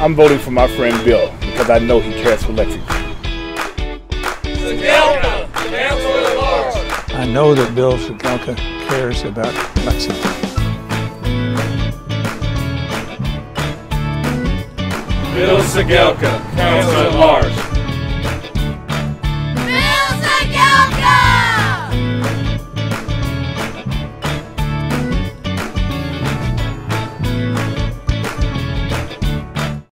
I'm voting for my friend Bill because I know he cares for Lexington. Cegelka, I know that Bill Cegelka cares about Lexington. Bill Cegelka, Council.